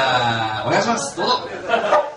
あお願いします。どうぞ。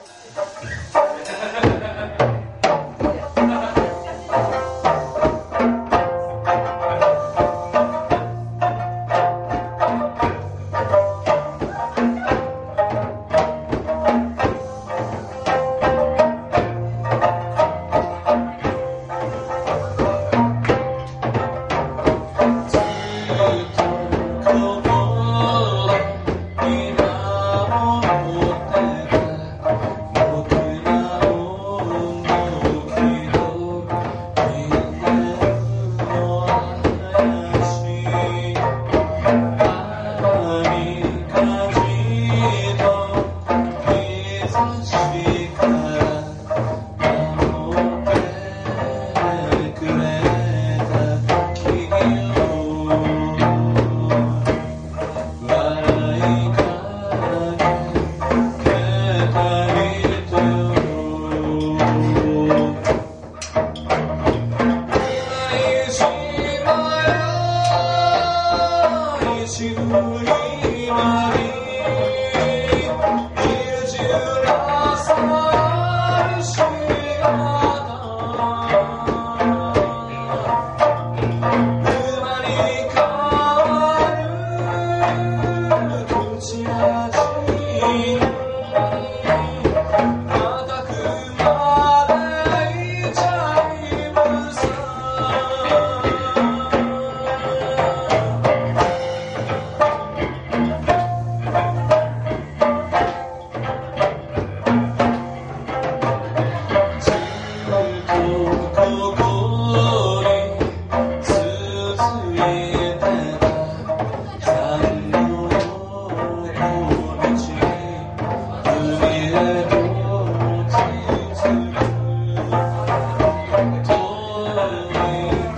you.